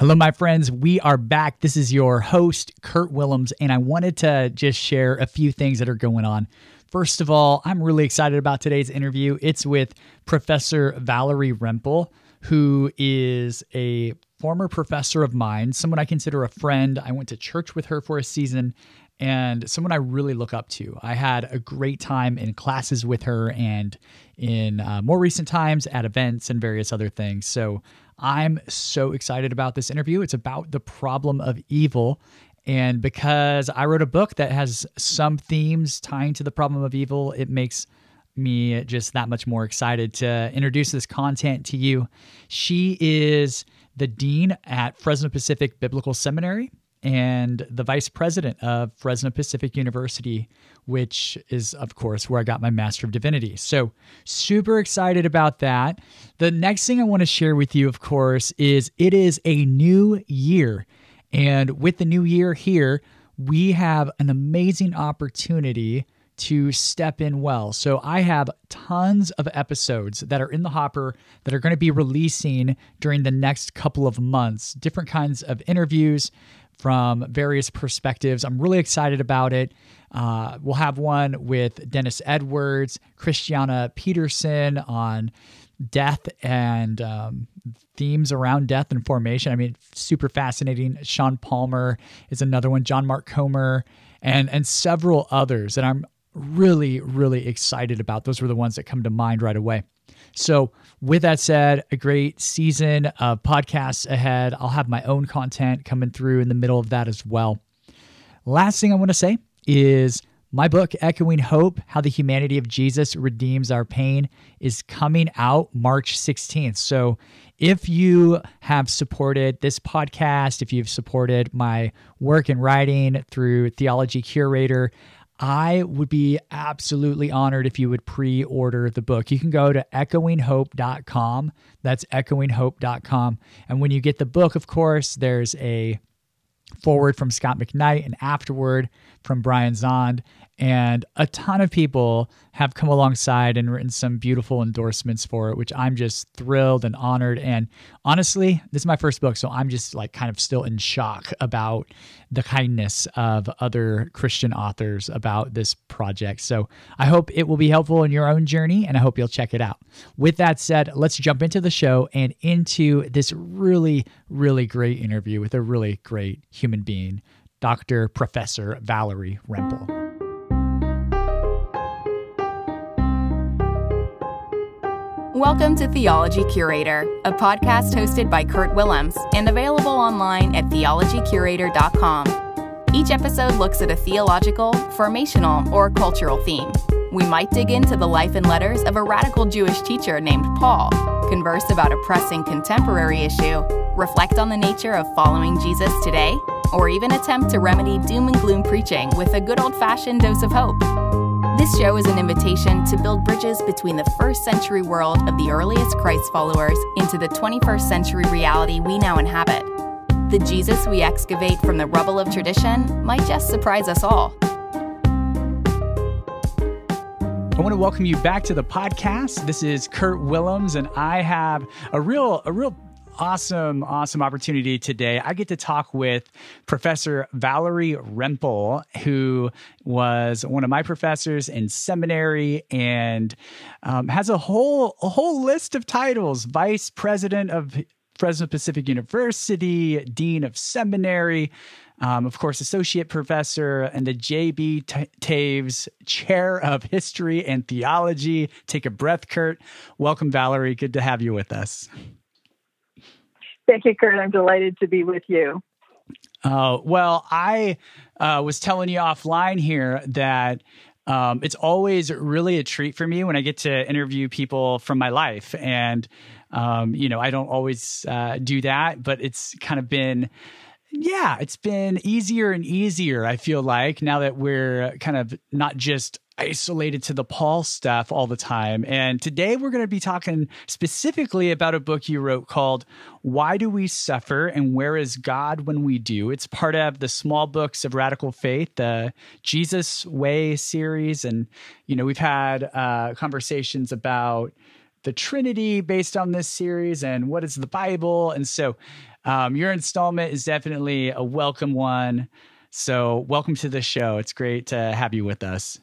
Hello, my friends. We are back. This is your host, Kurt Willems, and I wanted to just share a few things that are going on. First of all, I'm really excited about today's interview. It's with Professor Valerie Rempel, who is a former professor of mine, someone I consider a friend. I went to church with her for a season and someone I really look up to. I had a great time in classes with her and in uh, more recent times at events and various other things. So I'm so excited about this interview. It's about the problem of evil. And because I wrote a book that has some themes tying to the problem of evil, it makes me just that much more excited to introduce this content to you. She is the dean at Fresno Pacific Biblical Seminary and the vice president of Fresno Pacific University, which is, of course, where I got my Master of Divinity. So, super excited about that. The next thing I want to share with you, of course, is it is a new year. And with the new year here, we have an amazing opportunity to step in well. So I have tons of episodes that are in the hopper that are going to be releasing during the next couple of months, different kinds of interviews, from various perspectives. I'm really excited about it. Uh, we'll have one with Dennis Edwards, Christiana Peterson on death and um, themes around death and formation. I mean, super fascinating. Sean Palmer is another one, John Mark Comer, and and several others that I'm really really excited about. Those were the ones that come to mind right away. So, with that said, a great season of podcasts ahead. I'll have my own content coming through in the middle of that as well. Last thing I want to say is my book, Echoing Hope How the Humanity of Jesus Redeems Our Pain, is coming out March 16th. So, if you have supported this podcast, if you've supported my work in writing through Theology Curator, I would be absolutely honored if you would pre order the book. You can go to echoinghope.com. That's echoinghope.com. And when you get the book, of course, there's a forward from Scot McKnight and afterward from Brian Zahnd. And a ton of people have come alongside and written some beautiful endorsements for it, which I'm just thrilled and honored. And honestly, this is my first book, so I'm just like kind of still in shock about the kindness of other Christian authors about this project. So I hope it will be helpful in your own journey, and I hope you'll check it out. With that said, let's jump into the show and into this really, really great interview with a really great human being, Dr. Professor Valerie Rempel. Welcome to Theology Curator, a podcast hosted by Kurt Willems and available online at theologycurator.com. Each episode looks at a theological, formational, or cultural theme. We might dig into the life and letters of a radical Jewish teacher named Paul, converse about a pressing contemporary issue, reflect on the nature of following Jesus today, or even attempt to remedy doom and gloom preaching with a good old fashioned dose of hope. This show is an invitation to build bridges between the first century world of the earliest Christ followers into the 21st century reality we now inhabit. The Jesus we excavate from the rubble of tradition might just surprise us all. I want to welcome you back to the podcast. This is Kurt Willems, and I have a real, a real awesome, awesome opportunity today. I get to talk with Professor Valerie Rempel, who was one of my professors in seminary and um, has a whole a whole list of titles: vice president of Fresno Pacific University, dean of seminary. Um, of course, associate professor and the J.B. Toews Chair of History and Theology. Take a breath, Kurt. Welcome, Valerie. Good to have you with us. Thank you, Kurt. I'm delighted to be with you. Uh, well, I uh, was telling you offline here that um, it's always really a treat for me when I get to interview people from my life. And, um, you know, I don't always uh, do that, but it's kind of been yeah, it's been easier and easier, I feel like, now that we're kind of not just isolated to the Paul stuff all the time. And today we're going to be talking specifically about a book you wrote called Why Do We Suffer and Where is God When We Do? It's part of the Small Books of Radical Faith, the Jesus Way series. And, you know, we've had uh, conversations about the Trinity based on this series and what is the Bible. And so um, your installment is definitely a welcome one. So, welcome to the show. It's great to have you with us.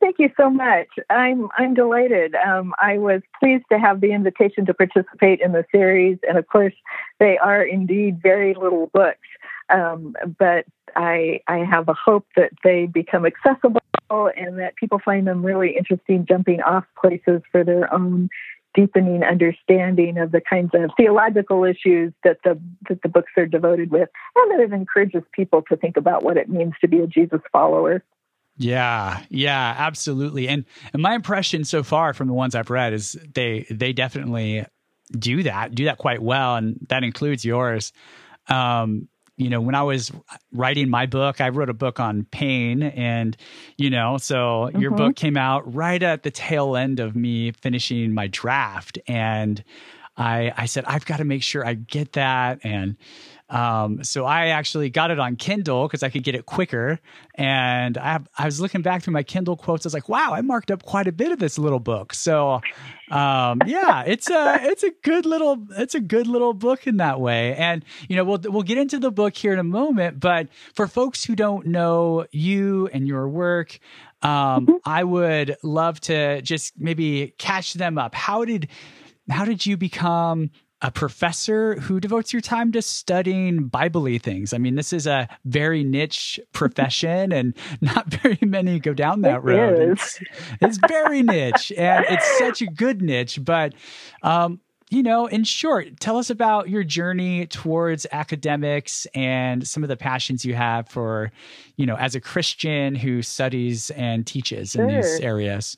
Thank you so much. I'm I'm delighted. Um, I was pleased to have the invitation to participate in the series, and of course, they are indeed very little books. Um, but I I have a hope that they become accessible and that people find them really interesting jumping off places for their own deepening understanding of the kinds of theological issues that the that the books are devoted with, and that it encourages people to think about what it means to be a Jesus follower. Yeah, yeah, absolutely. And and my impression so far from the ones I've read is they they definitely do that, do that quite well, and that includes yours. Um, you know, when I was writing my book, I wrote a book on pain, and you know, so mm-hmm. your book came out right at the tail end of me finishing my draft, and I I said I've got to make sure I get that, and um, so I actually got it on Kindle because I could get it quicker. And I, have, I was looking back through my Kindle quotes. I was like, wow, I marked up quite a bit of this little book. So, um, yeah, it's a it's a good little it's a good little book in that way. And you know, we'll we'll get into the book here in a moment. But for folks who don't know you and your work, um, mm-hmm. I would love to just maybe catch them up. How did how did you become a professor who devotes your time to studying Bible things. I mean, this is a very niche profession, and not very many go down that it road. It's, it's, very niche, and it's such a good niche. But, um, you know, in short, tell us about your journey towards academics and some of the passions you have for, you know, as a Christian who studies and teaches sure. in these areas.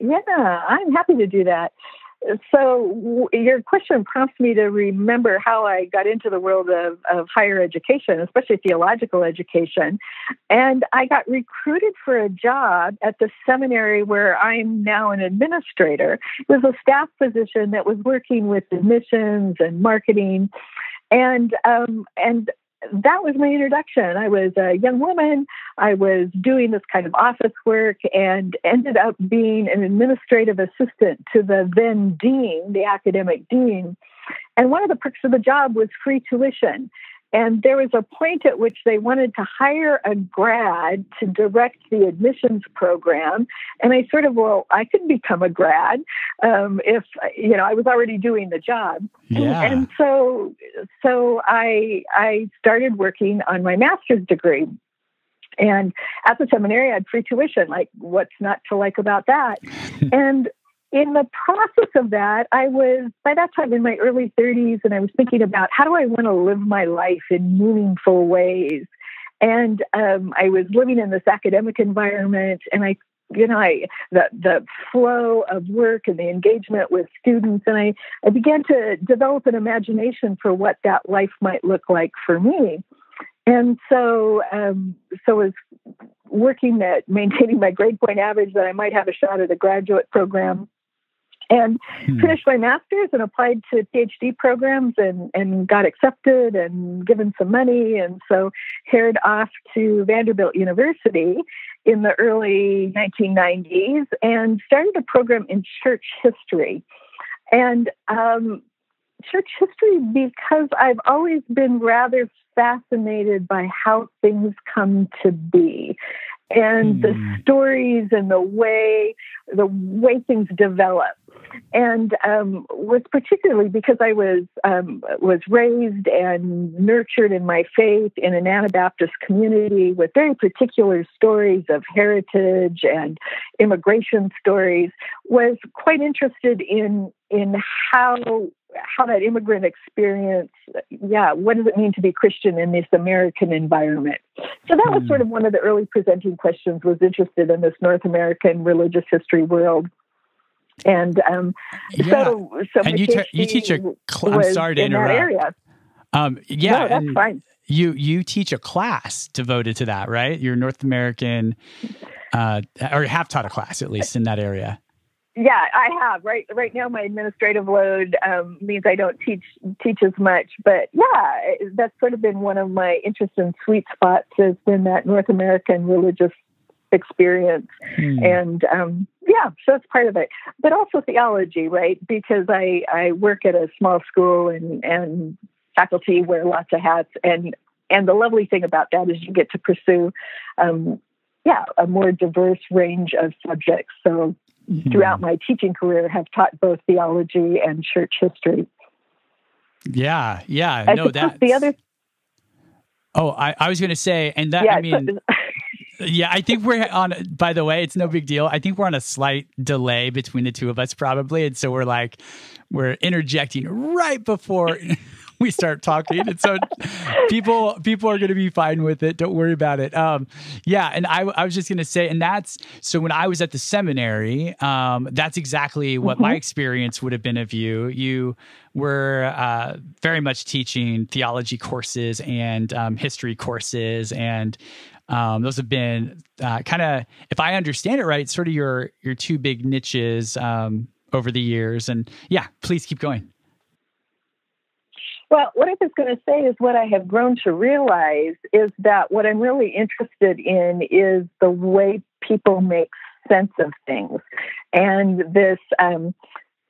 Yeah, I'm happy to do that so your question prompts me to remember how I got into the world of, of higher education, especially theological education. And I got recruited for a job at the seminary where I'm now an administrator. It was a staff position that was working with admissions and marketing. And um, and that was my introduction. I was a young woman. I was doing this kind of office work and ended up being an administrative assistant to the then dean, the academic dean. And one of the perks of the job was free tuition. And there was a point at which they wanted to hire a grad to direct the admissions program. And I sort of, well, I could become a grad um, if, you know, I was already doing the job. Yeah. And so, so I, I started working on my master's degree. And at the seminary, I had free tuition. Like, what's not to like about that? and in the process of that, I was by that time in my early 30s, and I was thinking about how do I want to live my life in meaningful ways. And um, I was living in this academic environment, and I, you know, I the the flow of work and the engagement with students, and I I began to develop an imagination for what that life might look like for me. And so, um, so as working at maintaining my grade point average that I might have a shot at a graduate program and hmm. finished my master's and applied to PhD programs and, and got accepted and given some money. And so haired off to Vanderbilt University in the early 1990s and started a program in church history. And um, church history because I've always been rather fascinated by how things come to be and mm. the hmm. stories and the way the way things develop and um, was particularly because I was um, was raised and nurtured in my faith in an Anabaptist community with very particular stories of heritage and immigration stories. Was quite interested in in how how that immigrant experience, yeah, what does it mean to be Christian in this American environment? So that was hmm. sort of one of the early presenting questions. Was interested in this North American religious history world. And um, yeah. so, so and you, te- you teach a. Cl- I'm sorry to interrupt. Um, yeah, no, that's fine. You you teach a class devoted to that, right? You're North American, uh, or have taught a class at least in that area. Yeah, I have. Right right now, my administrative load um, means I don't teach teach as much. But yeah, that's sort of been one of my interests and sweet spots has been that North American religious experience. Hmm. And um, yeah, so that's part of it, but also theology, right? Because I I work at a small school and and faculty wear lots of hats, and and the lovely thing about that is you get to pursue, um, yeah, a more diverse range of subjects. So. Mm-hmm. throughout my teaching career, have taught both theology and church history. Yeah, yeah, I no, that the other. Oh, I, I was going to say, and that yeah, I mean. Yeah, I think we're on. By the way, it's no big deal. I think we're on a slight delay between the two of us, probably, and so we're like, we're interjecting right before we start talking, and so people people are going to be fine with it. Don't worry about it. Um, yeah, and I I was just going to say, and that's so when I was at the seminary, um, that's exactly what mm-hmm. my experience would have been of you. You were uh, very much teaching theology courses and um, history courses and um, those have been uh, kind of, if I understand it right, sort of your your two big niches um, over the years. And yeah, please keep going. Well, what I was going to say is what I have grown to realize is that what I'm really interested in is the way people make sense of things, and this um,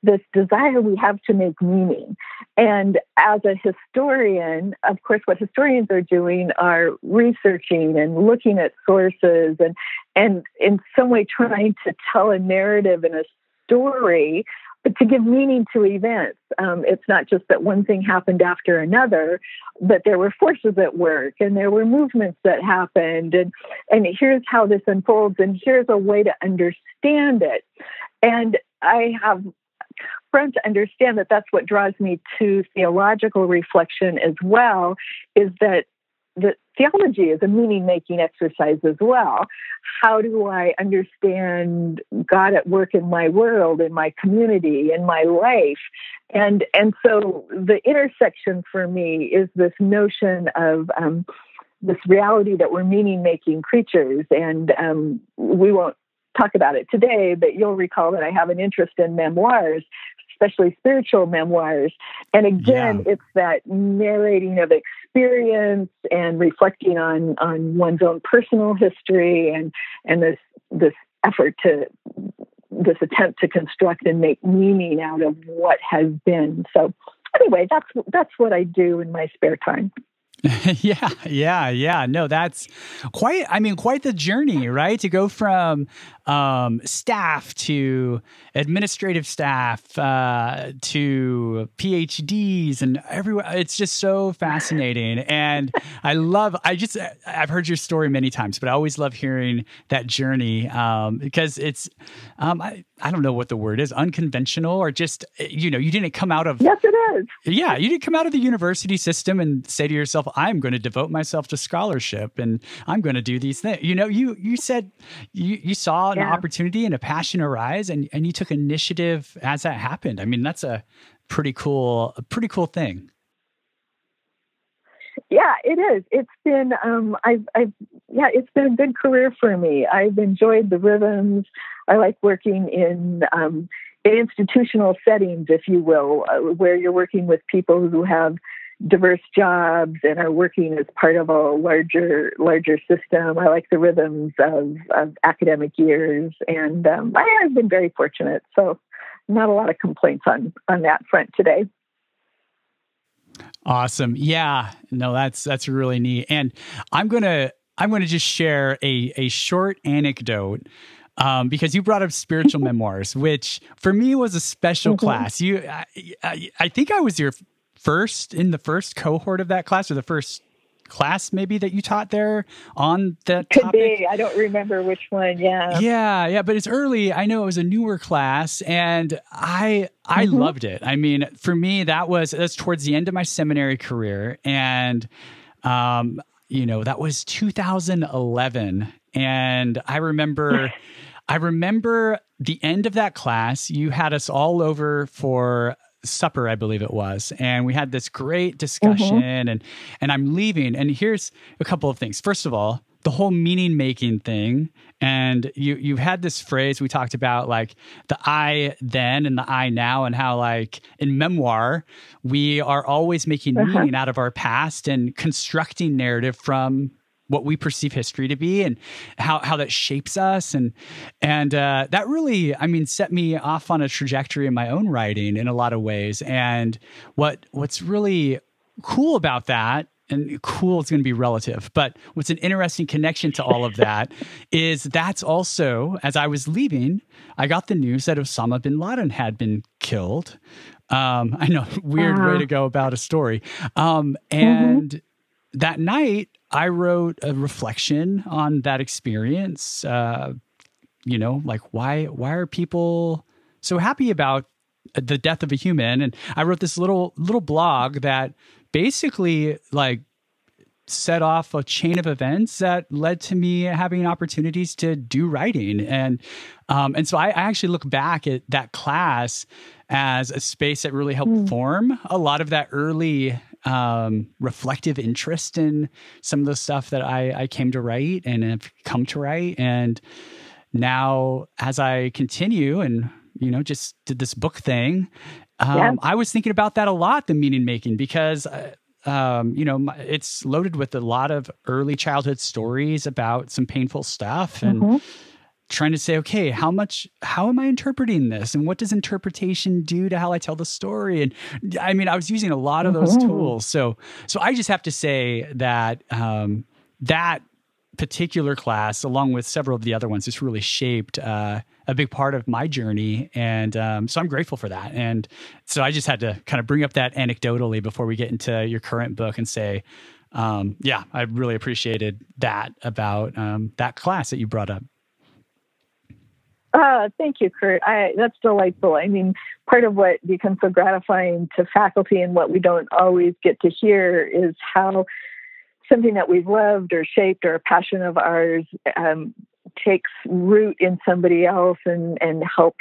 this desire we have to make meaning. And as a historian, of course, what historians are doing are researching and looking at sources and, and in some way trying to tell a narrative and a story, but to give meaning to events. Um, it's not just that one thing happened after another, but there were forces at work and there were movements that happened. And, and here's how this unfolds, and here's a way to understand it. And I have front understand that that's what draws me to theological reflection as well is that the theology is a meaning making exercise as well. How do I understand God at work in my world, in my community, in my life? And and so the intersection for me is this notion of um, this reality that we're meaning making creatures, and um, we won't talk about it today, but you'll recall that I have an interest in memoirs especially spiritual memoirs. And again, yeah. it's that narrating of experience and reflecting on on one's own personal history and and this this effort to this attempt to construct and make meaning out of what has been. So anyway, that's that's what I do in my spare time. yeah, yeah, yeah. No, that's quite, I mean, quite the journey, right? To go from um, staff to administrative staff uh, to PhDs and everywhere. It's just so fascinating. And I love, I just, I've heard your story many times, but I always love hearing that journey um, because it's, um, I, I don't know what the word is, unconventional or just, you know, you didn't come out of. Yes, it is. Yeah, you didn't come out of the university system and say to yourself, I'm going to devote myself to scholarship and I'm going to do these things. You know, you, you said you, you saw yeah. opportunity and a passion arise and, and you took initiative as that happened. I mean, that's a pretty cool, a pretty cool thing. Yeah, it is. It's been, um, I've, I've, yeah, it's been a good career for me. I've enjoyed the rhythms. I like working in, um, in institutional settings, if you will, uh, where you're working with people who have diverse jobs and are working as part of a larger larger system. I like the rhythms of, of academic years, and um, I have been very fortunate. So, not a lot of complaints on on that front today. Awesome. Yeah. No, that's that's really neat. And I'm gonna I'm gonna just share a a short anecdote. Um, because you brought up spiritual memoirs, which for me was a special mm-hmm. class. You, I, I, I, think I was your first in the first cohort of that class or the first class maybe that you taught there on that could topic? be i don't remember which one yeah yeah yeah but it's early i know it was a newer class and i i mm-hmm. loved it i mean for me that was that's towards the end of my seminary career and um you know that was 2011 and i remember i remember the end of that class you had us all over for supper i believe it was and we had this great discussion mm-hmm. and and i'm leaving and here's a couple of things first of all the whole meaning making thing and you you've had this phrase we talked about like the i then and the i now and how like in memoir we are always making uh-huh. meaning out of our past and constructing narrative from what we perceive history to be and how, how that shapes us and and uh, that really I mean set me off on a trajectory in my own writing in a lot of ways and what what's really cool about that and cool is going to be relative but what's an interesting connection to all of that is that's also as i was leaving i got the news that osama bin laden had been killed um, i know weird uh-huh. way to go about a story um, and mm-hmm. That night I wrote a reflection on that experience. Uh, you know, like why why are people so happy about the death of a human? And I wrote this little little blog that basically like set off a chain of events that led to me having opportunities to do writing and um, and so I, I, actually look back at that class as a space that really helped mm. form a lot of that early um, reflective interest in some of the stuff that I, I came to write and have come to write. And now, as I continue and you know just did this book thing, um, yeah. I was thinking about that a lot, the meaning making, because. Uh, um, you know, it's loaded with a lot of early childhood stories about some painful stuff, and mm-hmm trying to say, okay, how much, how am I interpreting this? And what does interpretation do to how I tell the story? And I mean, I was using a lot of those mm-hmm. tools. So, so I just have to say that, um, that particular class, along with several of the other ones, just really shaped, uh, a big part of my journey. And, um, so I'm grateful for that. And so I just had to kind of bring up that anecdotally before we get into your current book and say, um, yeah, I really appreciated that about, um, that class that you brought up. Uh, thank you, Kurt. I, that's delightful. I mean, part of what becomes so gratifying to faculty and what we don't always get to hear is how something that we've loved or shaped or a passion of ours um, takes root in somebody else and, and helps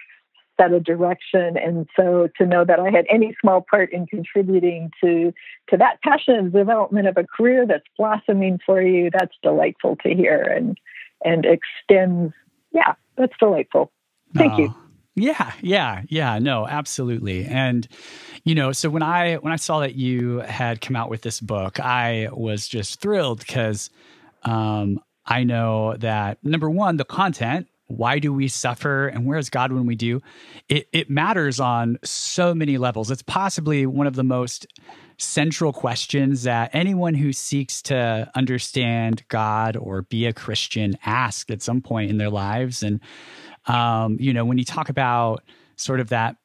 set a direction. And so to know that I had any small part in contributing to to that passion and development of a career that's blossoming for you, that's delightful to hear and and extends yeah, that's delightful. Thank oh. you. Yeah, yeah, yeah. No, absolutely. And you know, so when I when I saw that you had come out with this book, I was just thrilled because um, I know that number one, the content. Why do we suffer, and where is God when we do? It it matters on so many levels. It's possibly one of the most central questions that anyone who seeks to understand God or be a Christian asks at some point in their lives. And, um, you know, when you talk about sort of that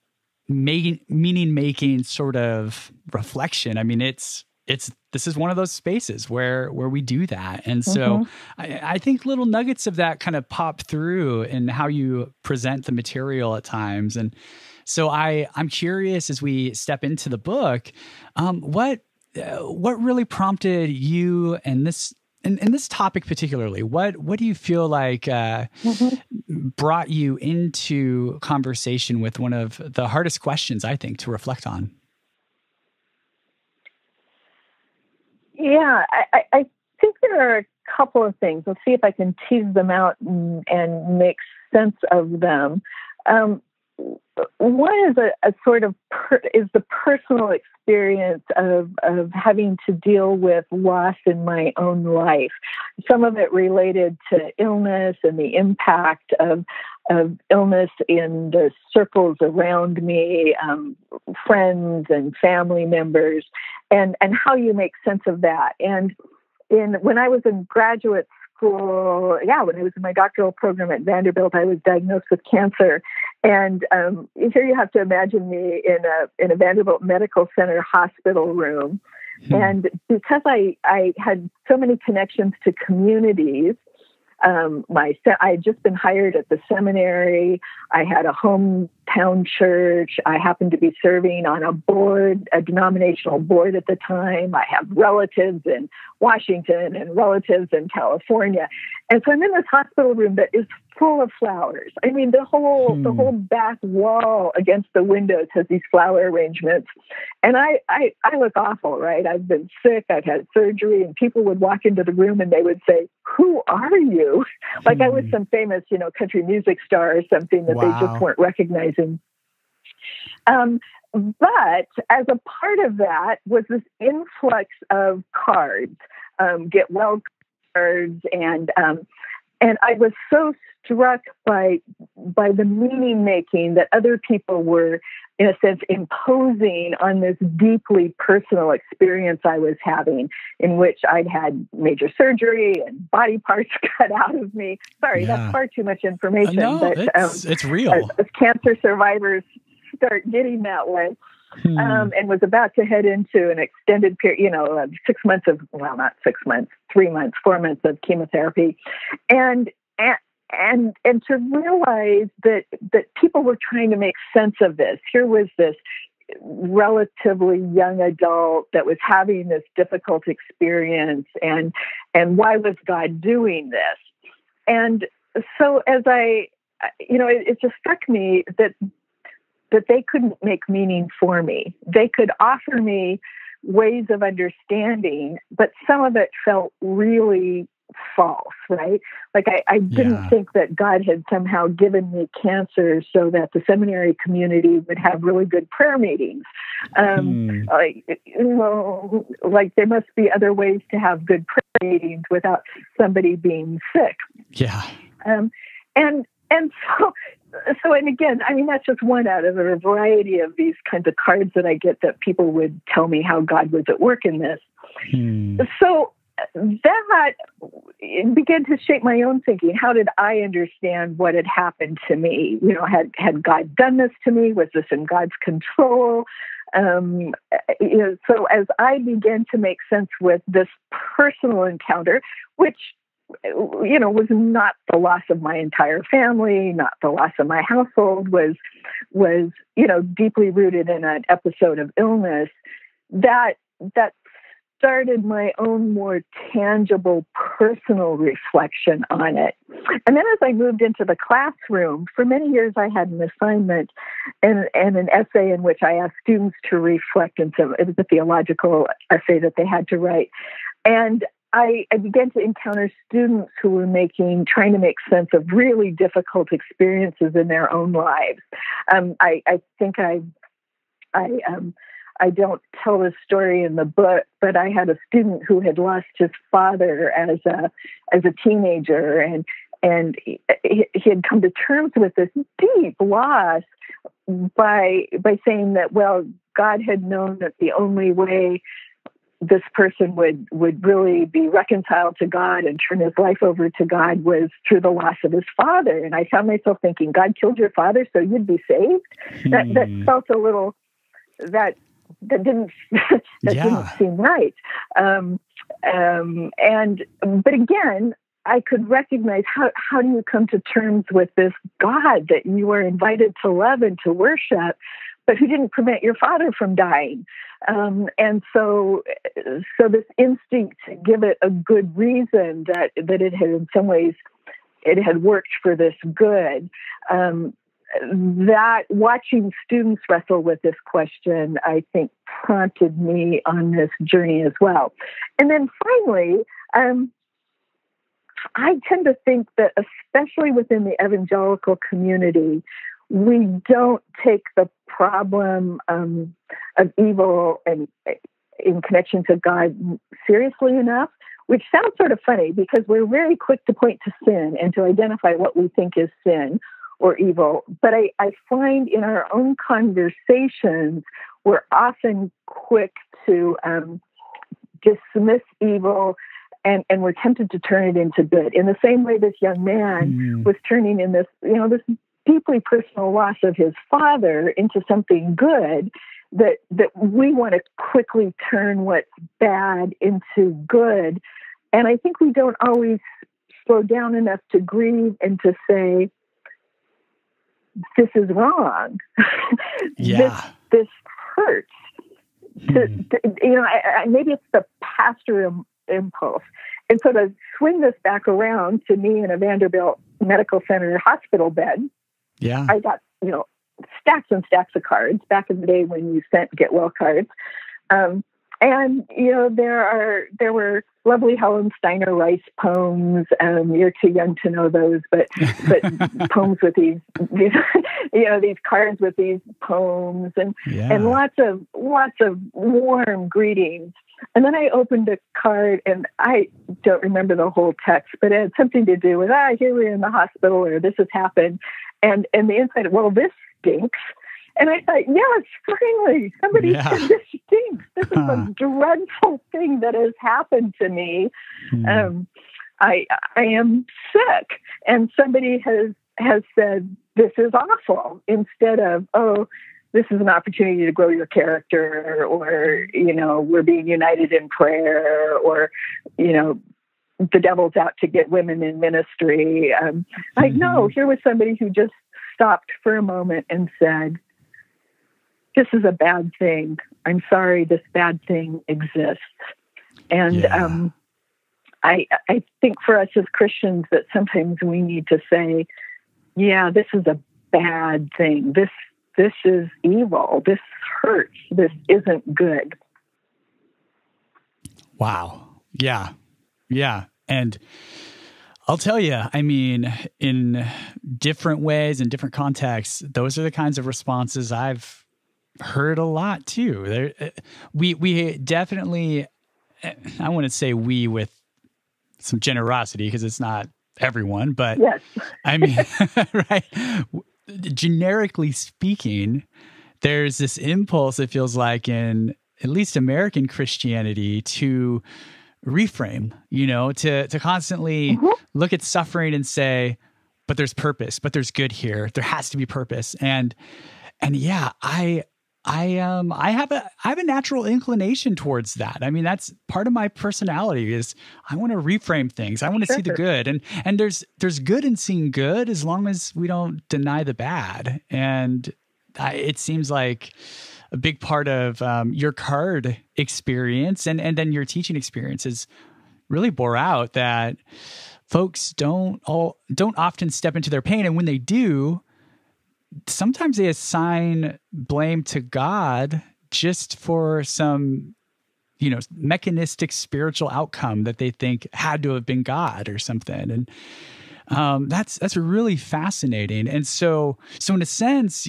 meaning making sort of reflection, I mean, it's, it's this is one of those spaces where where we do that and so mm-hmm. I, I, think little nuggets of that kind of pop through in how you present the material at times and so I I'm curious as we step into the book, um, what uh, what really prompted you and this and, and, this topic particularly what what do you feel like uh, mm-hmm. brought you into conversation with one of the hardest questions i think to reflect on yeah i, I think there are a couple of things. Let's see if i can tease them out and, and make sense of them. Um, one is a, a sort of per, is the personal experience of of having to deal with loss in my own life. Some of it related to illness and the impact of of illness in the circles around me, um, friends and family members, and and how you make sense of that. And in when I was in graduate school, yeah, when I was in my doctoral program at Vanderbilt, I was diagnosed with cancer. And um, here you have to imagine me in a in a Vanderbilt Medical Center hospital room. Hmm. And because I, I had so many connections to communities, um, my I had just been hired at the seminary. I had a hometown church. I happened to be serving on a board, a denominational board at the time. I have relatives in Washington and relatives in California, and so I'm in this hospital room that is full of flowers. I mean, the whole hmm. the whole back wall against the windows has these flower arrangements, and I, I I look awful, right? I've been sick. I've had surgery, and people would walk into the room and they would say, "Who are you?" like I was hmm. some famous, you know, country music star or something that wow. they just weren't recognizing. Um, but as a part of that was this influx of cards, um, get well cards and um, and I was so struck by by the meaning making that other people were in a sense imposing on this deeply personal experience I was having in which I'd had major surgery and body parts cut out of me. Sorry, yeah. that's far too much information. Uh, no, but it's, um, it's real. As, as, cancer survivors start getting that way. Hmm. Um, and was about to head into an extended period, you know, uh, six months of, well, not six months, three months, four months of chemotherapy. And, and and and to realize that that people were trying to make sense of this. Here was this relatively young adult that was having this difficult experience and and why was God doing this? And so as I you know it, it just struck me that that they couldn't make meaning for me. They could offer me ways of understanding, but some of it felt really false, right? Like I, I didn't yeah. think that God had somehow given me cancer so that the seminary community would have really good prayer meetings. Um, hmm. Like you know, like there must be other ways to have good prayer meetings without somebody being sick. Yeah. Um, and and so so and again i mean that's just one out of a variety of these kinds of cards that i get that people would tell me how god was at work in this hmm. so that began to shape my own thinking. How did I understand what had happened to me? You know, had had God done this to me? Was this in God's control? Um, you know, so as I began to make sense with this personal encounter, which you know was not the loss of my entire family, not the loss of my household, was was you know deeply rooted in an episode of illness. That that started my own more tangible personal reflection on it. And then as I moved into the classroom, for many years I had an assignment and, and an essay in which I asked students to reflect. And so it was a theological essay that they had to write. And I, I, began to encounter students who were making, trying to make sense of really difficult experiences in their own lives. Um, I, I, think I, I um, I don't tell this story in the book, but I had a student who had lost his father as a as a teenager, and and he, he had come to terms with this deep loss by by saying that well, God had known that the only way this person would would really be reconciled to God and turn his life over to God was through the loss of his father. And I found myself thinking, God killed your father, so you'd be saved. Hmm. That that hmm. felt a little that that didn't that yeah. didn't seem right. Um, um, and but again, I could recognize how how do you come to terms with this God that you are invited to love and to worship, but who didn't prevent your father from dying. Um, and so, so this instinct to give it a good reason that that it had in some ways it had worked for this good um, that watching students wrestle with this question, I think, prompted me on this journey as well. And then finally, um, I tend to think that, especially within the evangelical community, we don't take the problem um, of evil and in connection to God seriously enough, which sounds sort of funny because we're very quick to point to sin and to identify what we think is sin or evil. But I, I find in our own conversations, we're often quick to um, dismiss evil and, and we're tempted to turn it into good. In the same way this young man mm. was turning in this, you know, this deeply personal loss of his father into something good that that we want to quickly turn what's bad into good. And I think we don't always slow down enough to grieve and to say, this is wrong. Yeah. this, this hurts. To, hmm. to, you know, I, I, maybe it's the pastor Im- impulse. And so to swing this back around to me in a Vanderbilt Medical Center hospital bed, yeah, I got you know stacks and stacks of cards back in the day when you sent get well cards. Um, and you know there are there were lovely Helen Steiner Rice poems. Um, you're too young to know those, but but poems with these these you know these cards with these poems and yeah. and lots of lots of warm greetings. And then I opened a card, and I don't remember the whole text, but it had something to do with ah, here we're in the hospital, or this has happened, and and the inside, well, this stinks. And I thought, yes, finally, somebody yeah. said this stinks. This is a dreadful thing that has happened to me. Hmm. Um, I I am sick, and somebody has has said this is awful instead of oh this is an opportunity to grow your character or you know we're being united in prayer or you know the devil's out to get women in ministry um, like mm-hmm. no here was somebody who just stopped for a moment and said this is a bad thing i'm sorry this bad thing exists and yeah. um, I, I think for us as Christians that sometimes we need to say, yeah, this is a bad thing. This this is evil. This hurts. This isn't good. Wow. Yeah. Yeah. And I'll tell you, I mean, in different ways, in different contexts, those are the kinds of responses I've heard a lot too. There, uh, we we definitely, I want to say we with some generosity because it's not everyone, but yes. I mean, right? Generically speaking, there's this impulse, it feels like, in at least American Christianity to reframe, you know, to to constantly mm-hmm. look at suffering and say, but there's purpose, but there's good here. There has to be purpose. And and yeah, I I um I have a I have a natural inclination towards that. I mean, that's part of my personality is I want to reframe things. I want to sure. see the good. And and there's there's good in seeing good as long as we don't deny the bad. And I, it seems like a big part of um, your card experience and and then your teaching experiences really bore out that folks don't all don't often step into their pain. And when they do sometimes they assign blame to God just for some you know mechanistic spiritual outcome that they think had to have been God or something. And um, that's that's really fascinating. And so so in a sense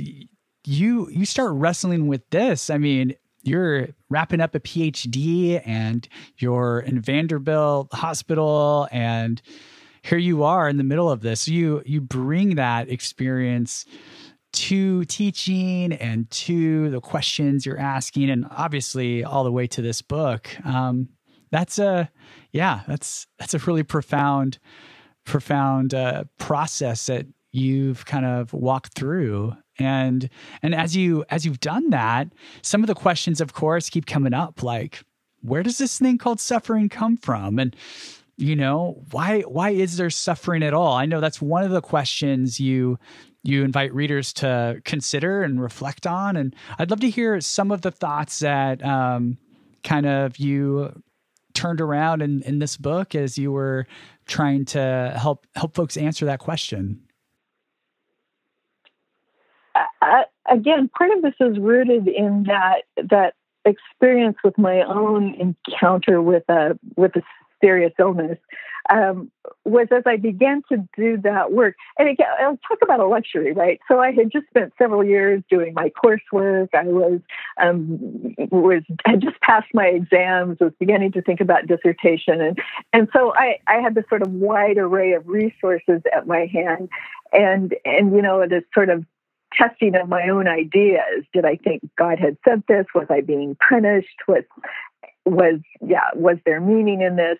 you you start wrestling with this. I mean you're wrapping up a PhD and you're in Vanderbilt Hospital and here you are in the middle of this. You you bring that experience to teaching and to the questions you're asking, and obviously all the way to this book. Um, that's a yeah, that's that's a really profound, profound uh, process that you've kind of walked through and and as you as you've done that some of the questions of course keep coming up like where does this thing called suffering come from and you know why why is there suffering at all i know that's one of the questions you you invite readers to consider and reflect on. And I'd love to hear some of the thoughts that um, kind of you turned around in, in this book as you were trying to help help folks answer that question. Uh, again, part of this is rooted in that that experience with my own encounter with a with a serious illness um, was as I began to do that work. And again, I'll talk about a luxury, right? So I had just spent several years doing my coursework. I was um, was had just passed my exams. Was beginning to think about dissertation, and and so I I had this sort of wide array of resources at my hand, and and you know this sort of testing of my own ideas. Did I think God had said this? Was I being punished? Was was yeah was there meaning in this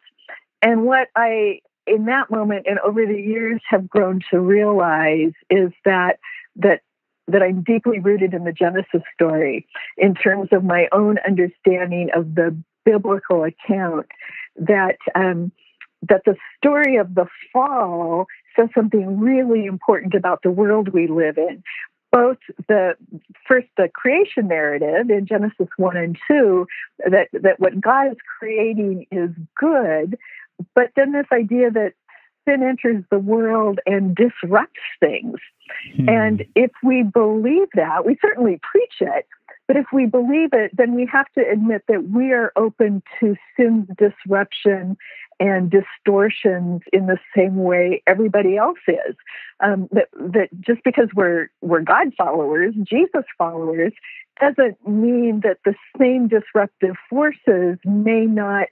and what I, in that moment and over the years, have grown to realize is that that that I'm deeply rooted in the Genesis story in terms of my own understanding of the biblical account. That um, that the story of the fall says something really important about the world we live in. Both the first the creation narrative in Genesis one and two that that what God is creating is good, but then this idea that sin enters the world and disrupts things. Hmm. And if we believe that, we certainly preach it, but if we believe it, then we have to admit that we are open to sin's disruption and distortions in the same way everybody else is. Um, that that just because we're we're God followers, Jesus followers, doesn't mean that the same disruptive forces may not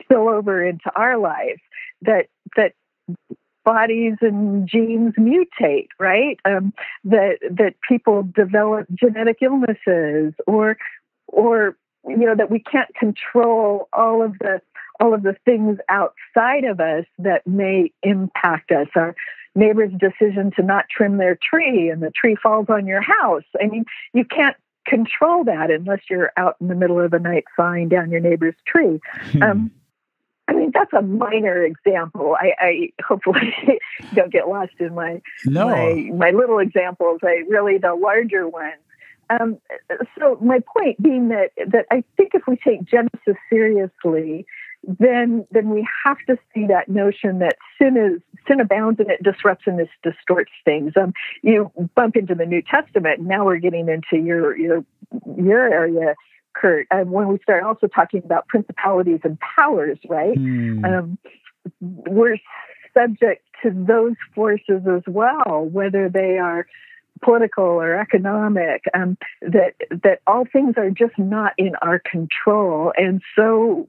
spill over into our lives. That that bodies and genes mutate, right? Um, that that people develop genetic illnesses, or or you know that we can't control all of the all of the things outside of us that may impact us. Our neighbor's decision to not trim their tree and the tree falls on your house. I mean, you can't control that unless you're out in the middle of the night sawing down your neighbor's tree. Hmm. Um, I mean, that's a minor example. I, I hopefully don't get lost in my no. my my little examples. I really the larger ones. Um, so my point being that that I think if we take Genesis seriously, then then we have to see that notion that sin is sin abounds and it disrupts and this distorts things. Um, you bump into the New Testament, and now we're getting into your your your area, Kurt. And when we start also talking about principalities and powers, right? Hmm. Um, we're subject to those forces as well, whether they are political or economic, um, that that all things are just not in our control, and so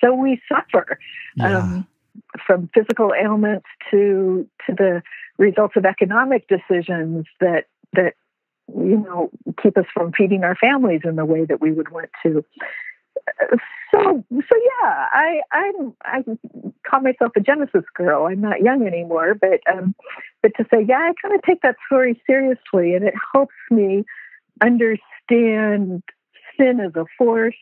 so we suffer yeah. um, from physical ailments to to the results of economic decisions that that you know keep us from feeding our families in the way that we would want to. So so yeah, I I'm I call myself a Genesis girl. I'm not young anymore, but um, but to say yeah, I kind of take that story seriously, and it helps me understand sin as a force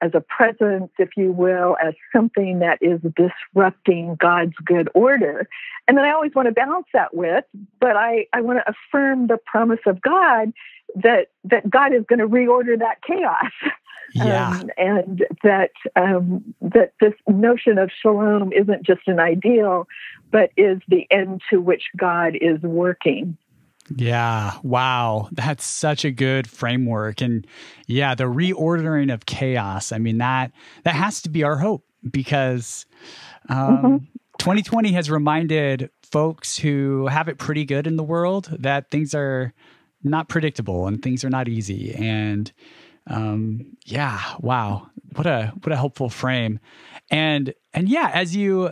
as a presence, if you will, as something that is disrupting God's good order. And then I always want to balance that with, but I, I want to affirm the promise of God that that God is going to reorder that chaos. Yeah. Um, and that um, that this notion of shalom isn't just an ideal, but is the end to which God is working. Yeah. Wow. That's such a good framework. And yeah, the reordering of chaos. I mean, that that has to be our hope because um, mm-hmm. 2020 has reminded folks who have it pretty good in the world that things are not predictable and things are not easy. And um, yeah, wow. What a what a helpful frame. And and yeah, as you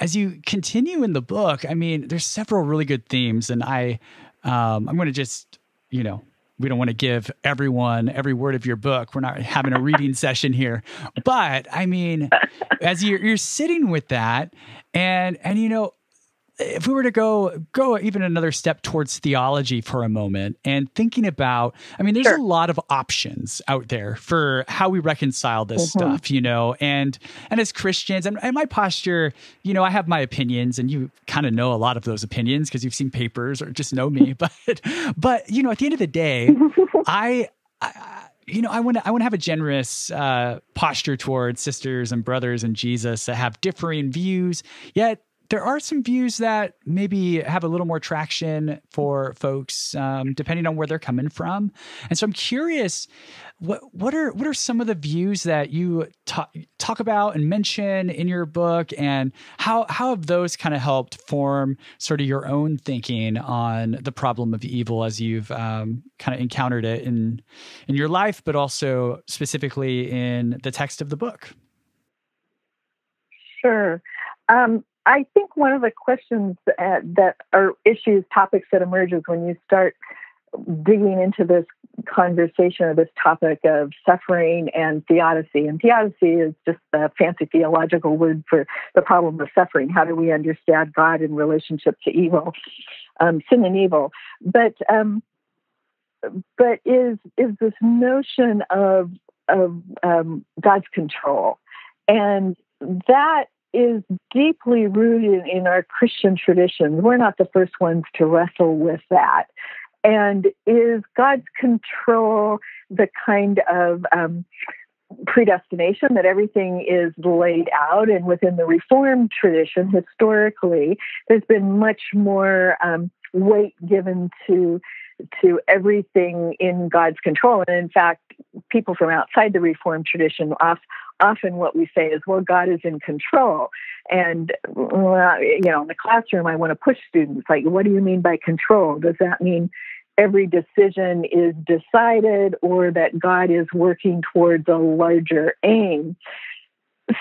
as you continue in the book, I mean, there's several really good themes, and I um, I'm going to just, you know, we don't want to give everyone every word of your book. We're not having a reading session here, but I mean, as you're, you're sitting with that, and and you know, if we were to go go even another step towards theology for a moment and thinking about i mean there's sure. a lot of options out there for how we reconcile this mm-hmm. stuff you know and and as christians and, and my posture you know i have my opinions and you kind of know a lot of those opinions because you've seen papers or just know me but but you know at the end of the day I, I you know, I want to I want to have a generous uh, posture towards sisters and brothers and Jesus that have differing views, yet there are some views that maybe have a little more traction for folks, um, depending on where they're coming from. And so I'm curious, what what are what are some of the views that you talk talk about and mention in your book, and how how have those kind of helped form sort of your own thinking on the problem of evil as you've um, kind of encountered it in in your life, but also specifically in the text of the book. Sure. Um, I think one of the questions that, that are issues, topics that emerges when you start digging into this conversation or this topic of suffering and theodicy. And theodicy is just a fancy theological word for the problem of suffering. How do we understand God in relationship to evil, um, sin and evil? But um, but is is this notion of of um, God's control, and that is deeply rooted in our Christian traditions. We're not the first ones to wrestle with that. And is God's control the kind of um, predestination that everything is laid out? And within the Reformed tradition, historically, there's been much more um, weight given to to everything in God's control. And in fact, people from outside the Reformed tradition, often what we say is, well, God is in control. And, you know, in the classroom, I want to push students like, what do you mean by control? Does that mean every decision is decided or that God is working towards a larger aim?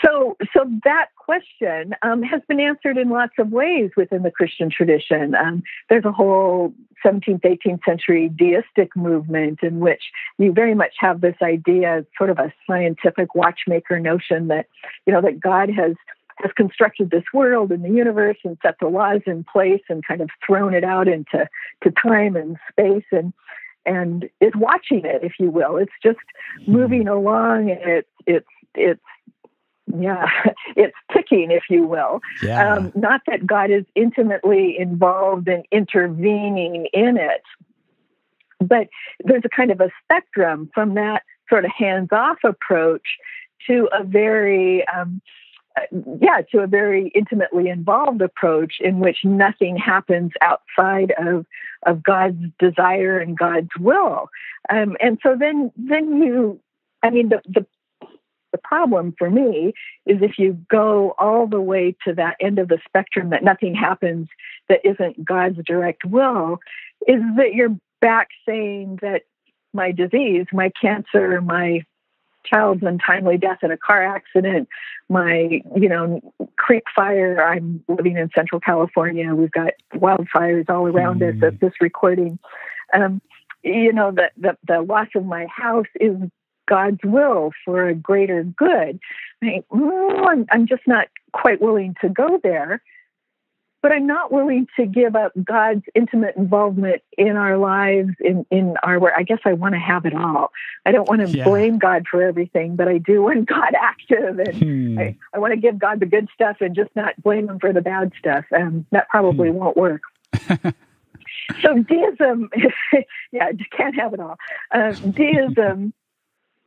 So, so that question um, has been answered in lots of ways within the Christian tradition. Um, there's a whole 17th, 18th century deistic movement in which you very much have this idea, sort of a scientific watchmaker notion that, you know, that God has has constructed this world and the universe and set the laws in place and kind of thrown it out into to time and space and and is watching it, if you will. It's just hmm. moving along and it's it's it's yeah, it's ticking, if you will. Yeah. Um, not that God is intimately involved in intervening in it, but there's a kind of a spectrum from that sort of hands off approach to a very, um, yeah, to a very intimately involved approach in which nothing happens outside of of God's desire and God's will. Um, and so then, then you, I mean, the, the the problem for me is if you go all the way to that end of the spectrum that nothing happens that isn't God's direct will, is that you're back saying that my disease, my cancer, my child's untimely death in a car accident, my, you know, creek fire. I'm living in Central California. We've got wildfires all around mm. us at this recording. Um, you know, the, the, the loss of my house is God's will for a greater good. I oh, I'm, I'm just not quite willing to go there. But I'm not willing to give up God's intimate involvement in our lives, in, in our work. I guess I want to have it all. I don't want to yeah. blame God for everything, but I do want God active. And hmm. I, I want to give God the good stuff and just not blame Him for the bad stuff. And that probably hmm. won't work. so deism, yeah, can't have it all. Um, deism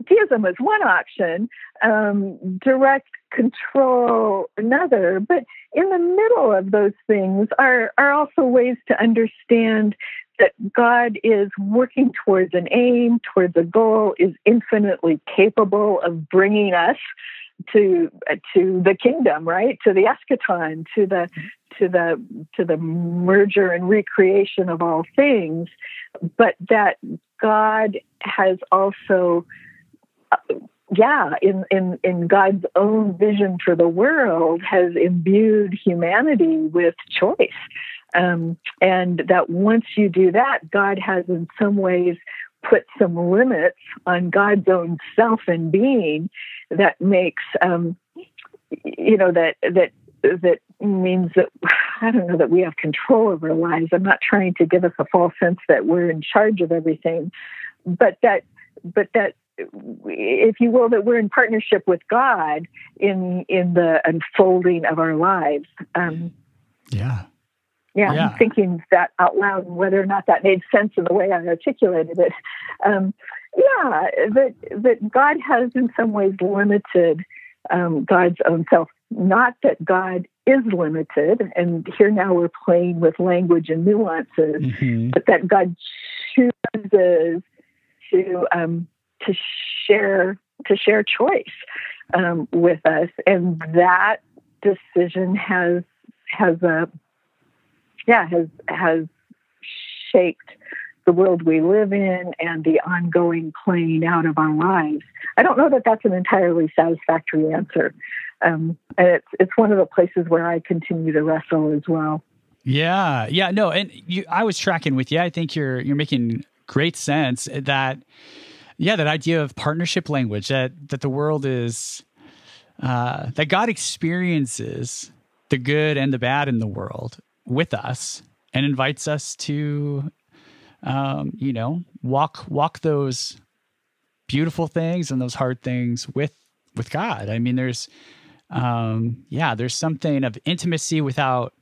deism is one option, um, direct control another. But in the middle of those things are, are also ways to understand that God is working towards an aim, towards a goal, is infinitely capable of bringing us to to the kingdom, right? To the eschaton, to the to the to the merger and recreation of all things, but that God has also yeah, in, in, in God's own vision for the world, has imbued humanity with choice. Um, and that once you do that, God has in some ways put some limits on God's own self and being that makes, um, you know, that, that, that means that I don't know that we have control over our lives. I'm not trying to give us a false sense that we're in charge of everything, but that, but that if you will, that we're in partnership with God in in the unfolding of our lives. Um, yeah. yeah. Yeah, I'm thinking that out loud, and whether or not that made sense in the way I articulated it. Um, yeah, that that God has in some ways limited um, God's own self. Not that God is limited, and here now we're playing with language and nuances, mm-hmm. but that God chooses to um, to share to share choice um, with us, and that decision has has a yeah has has shaped the world we live in and the ongoing playing out of our lives. I don't know that that's an entirely satisfactory answer, um, and it's it's one of the places where I continue to wrestle as well. Yeah, yeah, no, and you, I was tracking with you. I think you're you're making great sense that yeah, that idea of partnership language that that the world is uh, that God experiences the good and the bad in the world with us and invites us to um, you know walk walk those beautiful things and those hard things with with God. I mean, there's um, yeah, there's something of intimacy without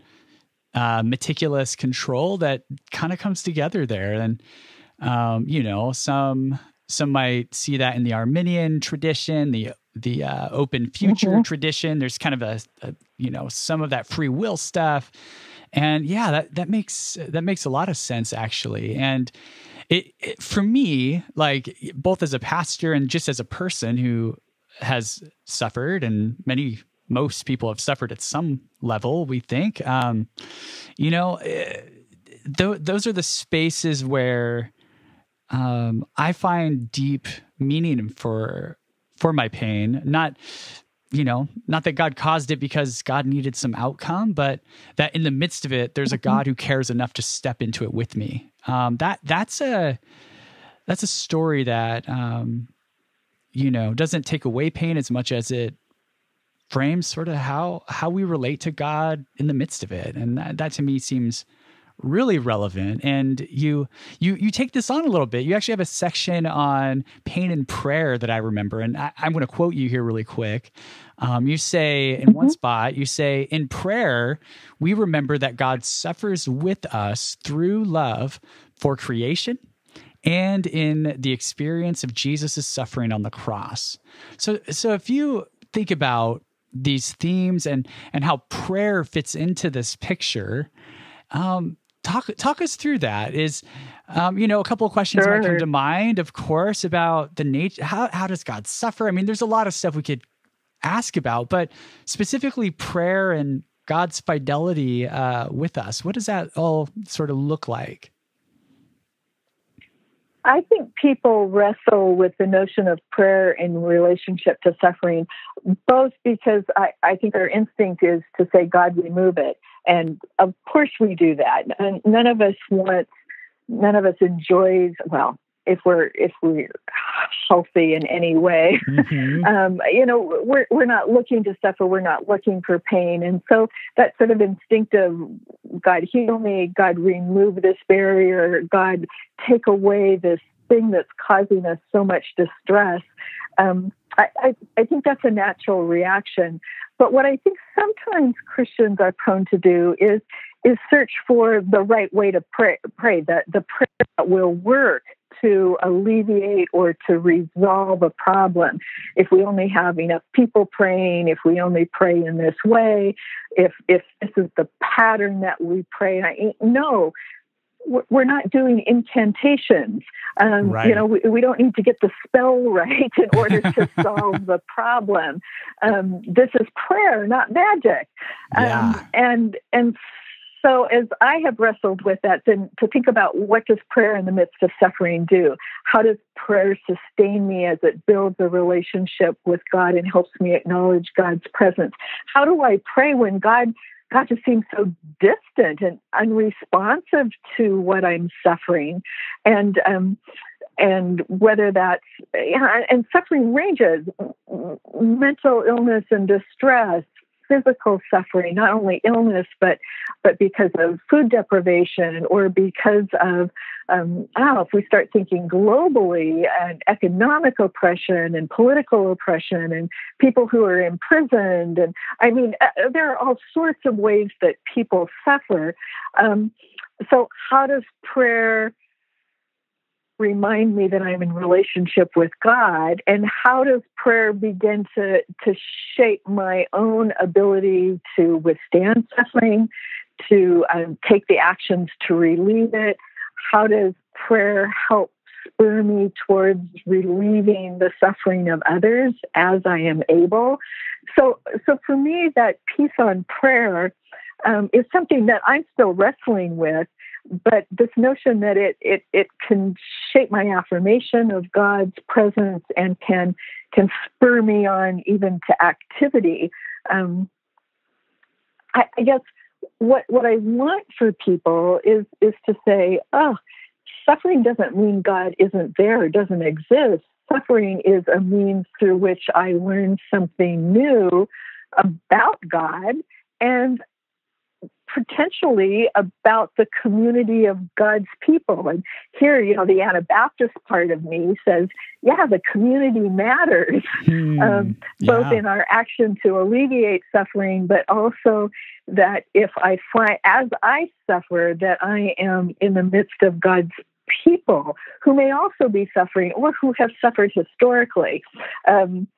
uh, meticulous control that kind of comes together there, and um, you know, some some might see that in the Arminian tradition, the the uh, open future mm-hmm. tradition. There's kind of a, a, you know some of that free will stuff, and yeah, that that makes that makes a lot of sense actually. And it, it, for me, like both as a pastor and just as a person who has suffered, and many most people have suffered at some level. We think, um, you know, eh, th- those are the spaces where um, I find deep meaning for for my pain. Not you know, not that God caused it because God needed some outcome, but that in the midst of it, there's a mm-hmm. God who cares enough to step into it with me. Um, that that's a that's a story that um, you know doesn't take away pain as much as it frames sort of how how we relate to God in the midst of it, and that, that to me seems really relevant and you you you take this on a little bit. You actually have a section on pain and prayer that i remember and I, am going to quote you here really quick. Um, you say in mm-hmm. one spot you say in prayer we remember that god suffers with us through love for creation and in the experience of jesus' suffering on the cross. So so if you think about these themes and and how prayer fits into this picture um, talk talk us through that. Is um, you know a couple of questions sure. might come to mind, of course, about the nature. How how does God suffer? I mean, there's a lot of stuff we could ask about, but specifically prayer and God's fidelity uh, with us. What does that all sort of look like? I think people wrestle with the notion of prayer in relationship to suffering, both because I, I think our instinct is to say, God, remove it. And of course we do that. And none of us wants, none of us enjoys, well, if we're if we're healthy in any way. Mm-hmm. Um, you know, we're we're not looking to suffer. We're not looking for pain, and so that sort of instinctive God heal me, God remove this barrier, God take away this thing that's causing us so much distress. Um, I, I, I think that's a natural reaction. But what I think sometimes Christians are prone to do is is search for the right way to pray, pray that the prayer that will work to alleviate or to resolve a problem. If we only have enough people praying, if we only pray in this way, if if this is the pattern that we pray, I no, we're not doing incantations. Um, right. You know, we, we, don't need to get the spell right in order to solve the problem. Um, this is prayer, not magic. Um, yeah. And and so as I have wrestled with that, then to think about what does prayer in the midst of suffering do? How does prayer sustain me as it builds a relationship with God and helps me acknowledge God's presence? How do I pray when God God just seems so distant and unresponsive to what I'm suffering, and um, and whether that's and suffering ranges, mental illness and distress, physical suffering, not only illness, but but because of food deprivation or because of um, oh, if we start thinking globally and economic oppression and political oppression and people who are imprisoned, and I mean, uh, there are all sorts of ways that people suffer. Um, so, how does prayer? Remind me that I'm in relationship with God? And how does prayer begin to, to shape my own ability to withstand suffering, to um, take the actions to relieve it? How does prayer help spur me towards relieving the suffering of others as I am able? So, so for me, that piece on prayer um, is something that I'm still wrestling with but this notion that it, it it can shape my affirmation of God's presence and can can spur me on even to activity. Um, I, I guess what what I want for people is is to say, oh, suffering doesn't mean God isn't there, doesn't exist. Suffering is a means through which I learn something new about God and potentially about the community of God's people. And here, you know, the Anabaptist part of me says, yeah, the community matters, hmm, um, both yeah. in our action to alleviate suffering, but also that if I find, as I suffer, that I am in the midst of God's people who may also be suffering or who have suffered historically. Um,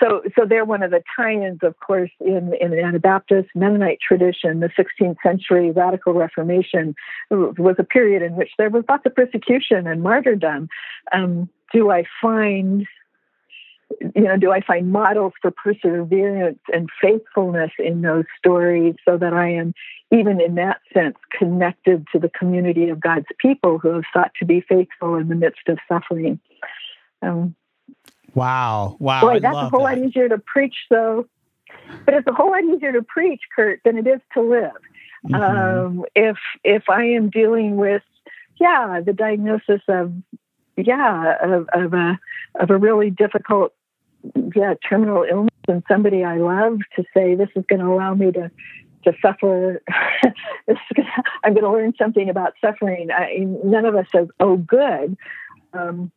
so so they're one of the tie-ins, of course, in in the Anabaptist Mennonite tradition. The 16th century Radical Reformation was a period in which there was lots of persecution and martyrdom. Um, do I find you know, do I find models for perseverance and faithfulness in those stories so that I am, even in that sense, connected to the community of God's people who have sought to be faithful in the midst of suffering? Um, Wow. Wow. Boy, I that's a whole that. lot easier to preach, though. But it's a whole lot easier to preach, Kurt, than it is to live. Mm-hmm. Um, if if I am dealing with, yeah, the diagnosis of, yeah, of, of a of a really difficult, yeah, terminal illness, and somebody I love to say this is going to allow me to to suffer. gonna, I'm going to learn something about suffering. I, none of us says, "Oh, good." Um,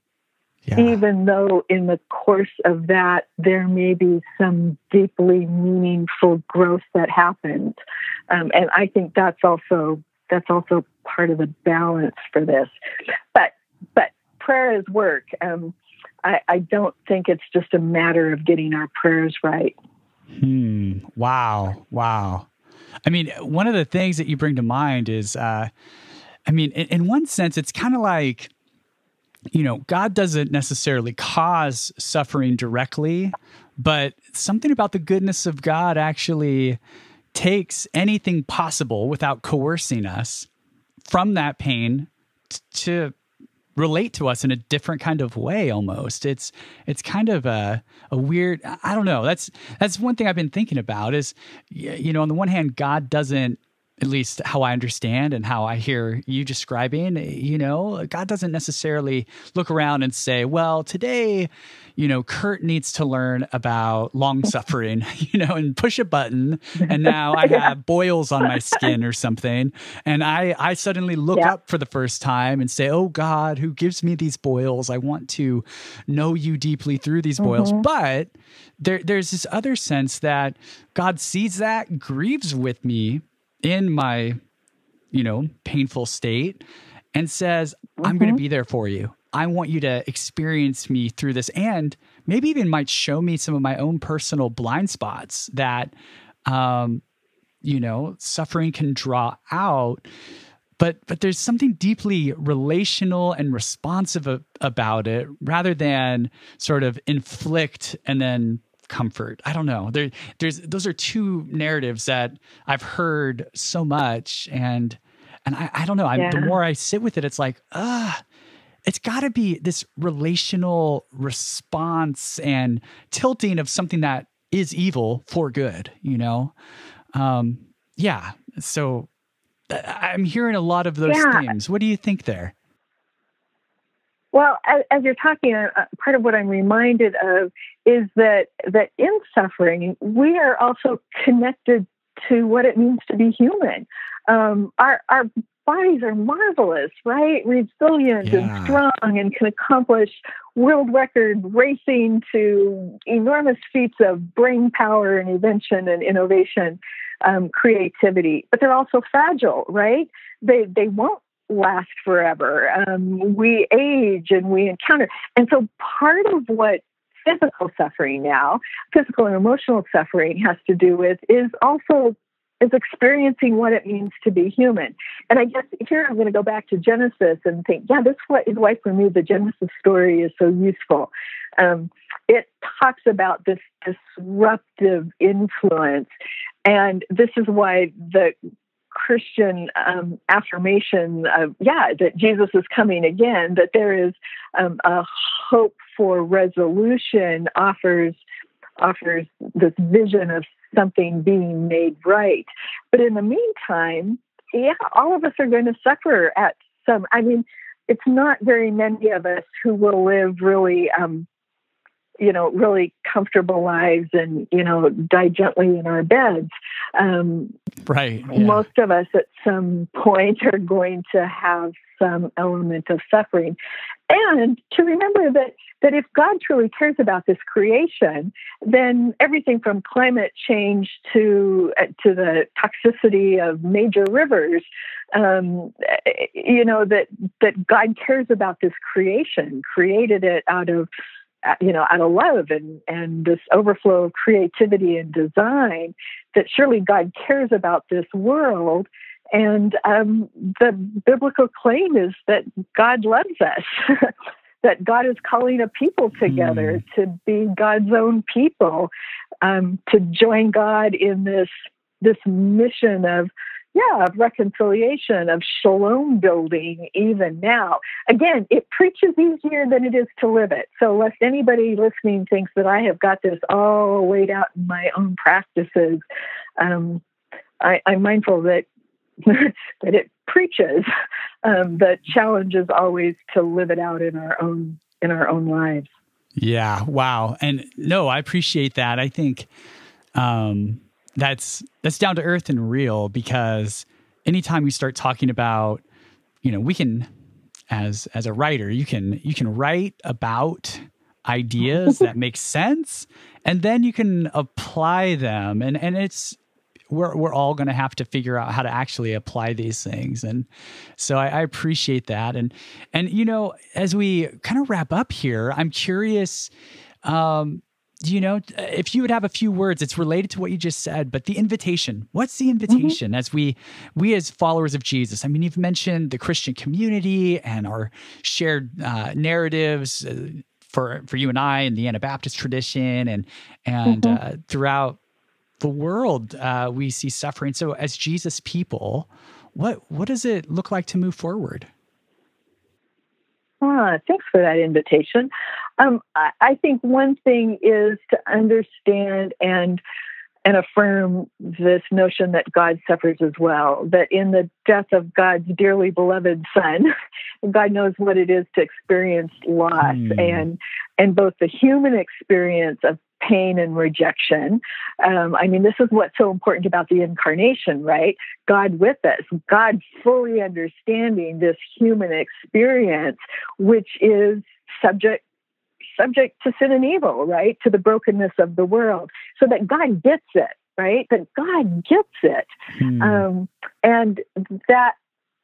yeah. even though in the course of that there may be some deeply meaningful growth that happens um, and i think that's also that's also part of the balance for this. But but prayer is work. Um, I, I don't think it's just a matter of getting our prayers right. Hmm. Wow. Wow. I mean one of the things that you bring to mind is uh, i mean in, in one sense it's kind of like you know, God doesn't necessarily cause suffering directly, but something about the goodness of God actually takes anything possible without coercing us from that pain t- to relate to us in a different kind of way almost. It's it's kind of a, a weird i don't know. That's that's one thing i've been thinking about is you know on the one hand god doesn't at least how I understand and how I hear you describing, you know, God doesn't necessarily look around and say, well, today, you know, Kurt needs to learn about long suffering, you know, and push a button. And now I have boils on my skin or something. And I, I suddenly look yeah. up for the first time and say, oh God, who gives me these boils? I want to know you deeply through these boils. Mm-hmm. But there, there's this other sense that God sees that, grieves with me in my, you know, painful state and says, mm-hmm. I'm going to be there for you. I want you to experience me through this and maybe even might show me some of my own personal blind spots that, um, you know, suffering can draw out. But, but there's something deeply relational and responsive about it rather than sort of inflict and then comfort. I don't know. There, there's those are two narratives that I've heard so much, and and I, I don't know. Yeah. I, the more I sit with it, it's like, ah, it's got to be this relational response and tilting of something that is evil for good. You know, um, yeah. So I'm hearing a lot of those yeah. themes. What do you think there? Well, as, as, you're talking, uh, uh, part of what I'm reminded of is that that in suffering, we are also connected to what it means to be human. Um, our our bodies are marvelous, right? Resilient yeah. and strong, and can accomplish world record racing to enormous feats of brain power and invention and innovation, um, creativity. But they're also fragile, right? They they won't last forever. Um, we age and we encounter. And so part of what physical suffering now, physical and emotional suffering has to do with is also is experiencing what it means to be human. And I guess here I'm going to go back to Genesis and think, yeah, this is why for me the Genesis story is so useful. Um, it talks about this disruptive influence. And this is why the Christian um, affirmation of, yeah, that Jesus is coming again, that there is um, a hope for resolution offers offers this vision of something being made right. But in the meantime, yeah, all of us are going to suffer at some. I mean, it's not very many of us who will live really um, you know, really comfortable lives and, you know, die gently in our beds. Um, right. Yeah. Most of us at some point are going to have some element of suffering. And to remember that, that if God truly cares about this creation, then everything from climate change to, uh, to the toxicity of major rivers, um, you know, that, that God cares about this creation, created it out of you know, out of love and, and this overflow of creativity and design, that surely God cares about this world. And um, the biblical claim is that God loves us, that God is calling a people together mm. to be God's own people, um, to join God in this this mission of yeah, of reconciliation, of shalom building, even now. Again, it preaches easier than it is to live it. So, lest anybody listening thinks that I have got this all laid out in my own practices, um, I, am mindful that that it preaches. Um, the challenge is always to live it out in our own in our own lives. Yeah. Wow. And no, I appreciate that. I think. Um, that's that's down to earth and real because anytime we start talking about you know we can as as a writer you can you can write about ideas that make sense and then you can apply them. And and it's we're we're all going to have to figure out how to actually apply these things. And so I, I appreciate that. And and you know as we kind of wrap up here i'm curious um you know, if you would have a few words, it's related to what you just said, but the invitation. What's the invitation mm-hmm. as we we as followers of Jesus? I mean, you've mentioned the Christian community and our shared uh, narratives uh, for for you and I and the Anabaptist tradition, and and mm-hmm. uh, throughout the world, uh, we see suffering. So, as Jesus people, what what does it look like to move forward? Ah, thanks for that invitation. Um, I, I think one thing is to understand and and affirm this notion that God suffers as well, that in the death of God's dearly beloved son, God knows what it is to experience loss mm. and and both the human experience of pain and rejection. Um, I mean, this is what's so important about the incarnation, right? God with us, God fully understanding this human experience, which is subject subject to sin and evil, right? To the brokenness of the world, so that God gets it, right? That God gets it, hmm. um, and that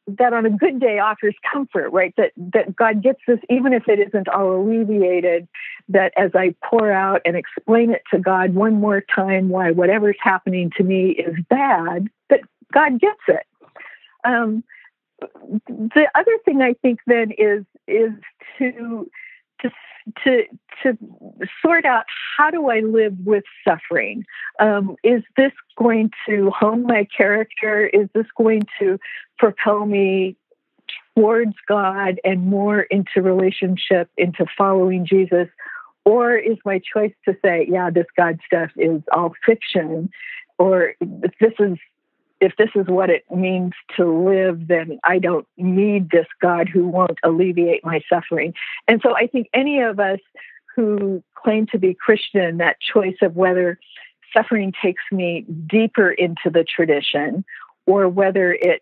that on a good day offers comfort, right? That that God gets this even if it isn't all alleviated. That as I pour out and explain it to God one more time why whatever's happening to me is bad, that God gets it. Um, the other thing I think then is is to to to to sort out how do I live with suffering? Um, is this going to hone my character? Is this going to propel me towards God and more into relationship, into following Jesus? Or is my choice to say, yeah, this God stuff is all fiction, or this is if this is what it means to live, then I don't need this God who won't alleviate my suffering. And so I think any of us who claim to be Christian, that choice of whether suffering takes me deeper into the tradition or whether it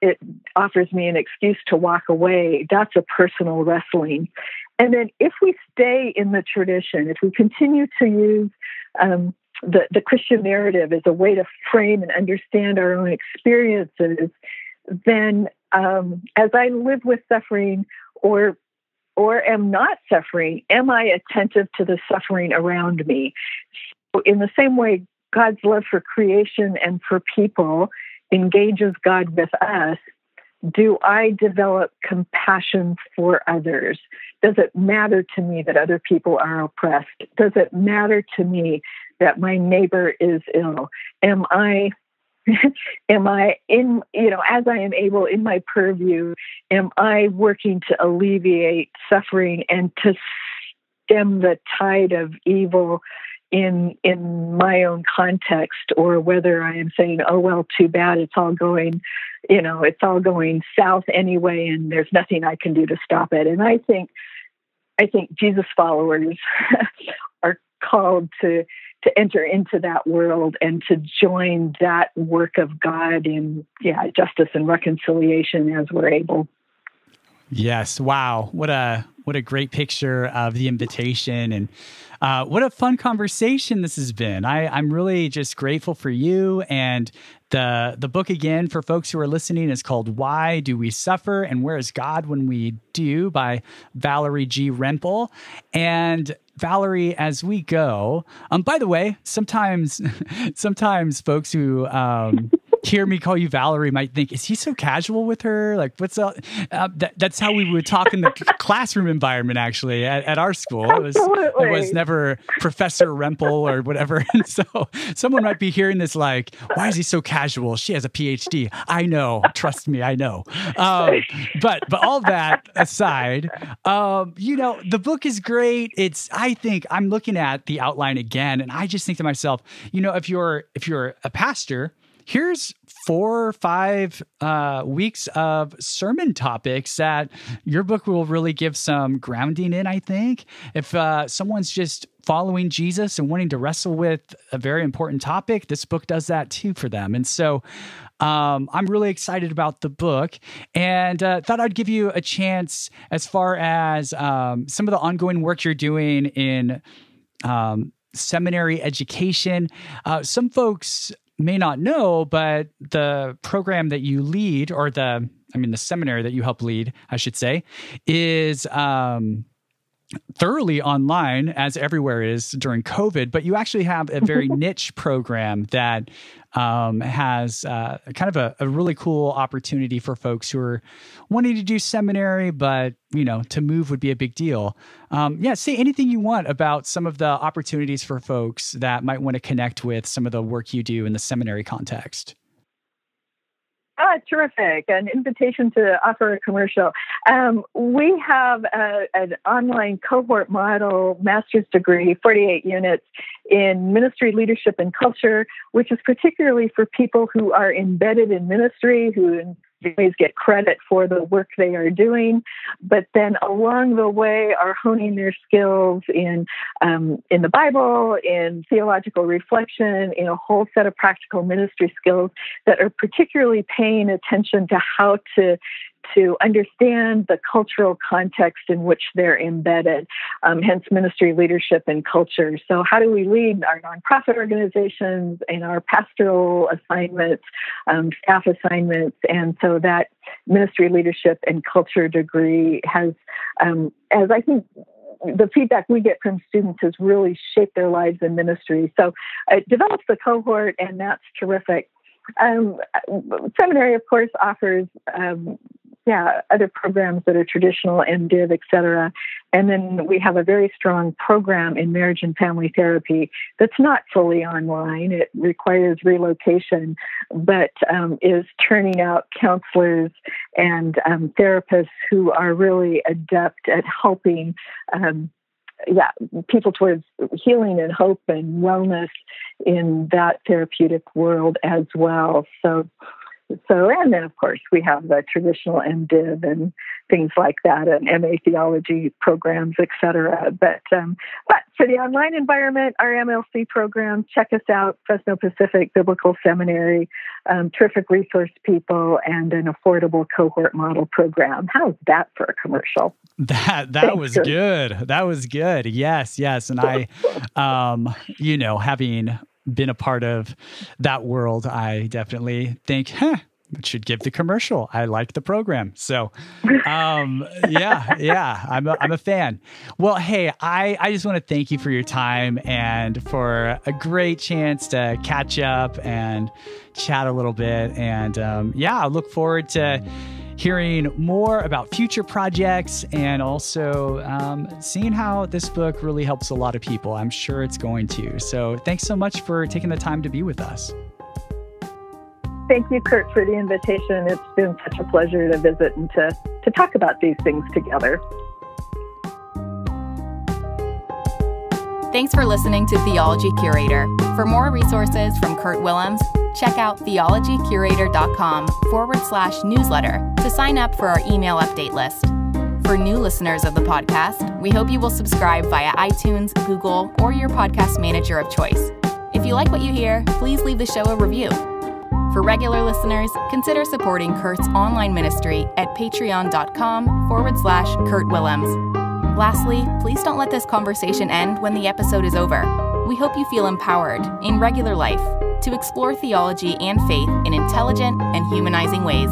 it offers me an excuse to walk away, that's a personal wrestling. And then if we stay in the tradition, if we continue to use um, the, the Christian narrative as a way to frame and understand our own experiences, then um, as I live with suffering or or am not suffering, am I attentive to the suffering around me? So in the same way, God's love for creation and for people engages God with us. Do I develop compassion for others? Does it matter to me that other people are oppressed? Does it matter to me that my neighbor is ill? Am I am I in, you know, as I am able in my purview, am I working to alleviate suffering and to stem the tide of evil in in my own context or whether I am saying, oh well, too bad, it's all going, you know, it's all going south anyway and there's nothing I can do to stop it. And I think I think Jesus followers are called to to enter into that world and to join that work of God in yeah justice and reconciliation as we're able. Yes. Wow. What a what a great picture of the invitation and uh, what a fun conversation this has been. I, I'm really just grateful for you and the the book again for folks who are listening is called Why Do We Suffer and Where is God When We Do by Valerie G. Rempel. And Valerie, as we go, um, by the way, sometimes sometimes folks who um hear me call you Valerie might think, is he so casual with her? Like, what's up? Uh, that, that's how we would talk in the classroom environment, actually, at, at our school. It was, it was never Professor Rempel or whatever. And so someone might be hearing this like, why is he so casual? She has a PhD. I know. Trust me, I know. Um, but, but all that aside, um, you know, the book is great. It's, I think I'm looking at the outline again, and I just think to myself, you know, if you're, if you're a pastor, here's four or five uh, weeks of sermon topics that your book will really give some grounding in. I think if uh, someone's just following Jesus and wanting to wrestle with a very important topic, this book does that too for them. And so um, I'm really excited about the book and uh, thought I'd give you a chance as far as um, some of the ongoing work you're doing in. Um, seminary education. Uh, some folks may not know, but the program that you lead, or the, I mean, the seminary that you help lead, I should say, is um, thoroughly online, as everywhere is during COVID. But you actually have a very niche program that um, has uh, kind of a, a, really cool opportunity for folks who are wanting to do seminary, but you know, to move would be a big deal. Um, yeah, say anything you want about some of the opportunities for folks that might want to connect with some of the work you do in the seminary context. Ah, terrific. An invitation to offer a commercial. Um, we have a, an online cohort model master's degree, 48 units in ministry leadership and culture, which is particularly for people who are embedded in ministry, who always get credit for the work they are doing, but then along the way are honing their skills in um, in the Bible, in theological reflection, in a whole set of practical ministry skills that are particularly paying attention to how to to understand the cultural context in which they're embedded, um, hence ministry leadership and culture. So, how do we lead our nonprofit organizations and our pastoral assignments, um, staff assignments? And so that ministry leadership and culture degree has, um, as I think the feedback we get from students has really shaped their lives in ministry. So it develops the cohort, and that's terrific. Um, seminary, of course, offers um, yeah, other programs that are traditional, MDiv, et cetera. And then we have a very strong program in marriage and family therapy that's not fully online. It requires relocation, but um, is turning out counselors and um, therapists who are really adept at helping. Um, yeah, people towards healing and hope and wellness in that therapeutic world as well. So so, and then of course we have the traditional MDiv and things like that, and MA theology programs, etc. But um, but for the online environment, our MLC program, check us out, Fresno Pacific Biblical Seminary, um, terrific resource people, and an affordable cohort model program. How's that for a commercial? That that Thanks, was good. That was good. Yes, yes, and I, um, you know, having been a part of that world, I definitely think, huh, should give the commercial. I like the program. So, um, yeah, yeah, I'm a, I'm a fan. Well, hey, I, I just want to thank you for your time and for a great chance to catch up and chat a little bit. And um, yeah, I look forward to hearing more about future projects and also um, seeing how this book really helps a lot of people. I'm sure it's going to. So, thanks so much for taking the time to be with us. Thank you, Kurt, for the invitation. It's been such a pleasure to visit and to, to talk about these things together. Thanks for listening to Theology Curator. For more resources from Kurt Willems, check out theologycurator.com forward slash newsletter to sign up for our email update list. For new listeners of the podcast, we hope you will subscribe via iTunes, Google, or your podcast manager of choice. If you like what you hear, please leave the show a review. For regular listeners, consider supporting Kurt's online ministry at patreon.com forward slash Kurt Willems. Lastly, please don't let this conversation end when the episode is over. We hope you feel empowered in regular life to explore theology and faith in intelligent and humanizing ways.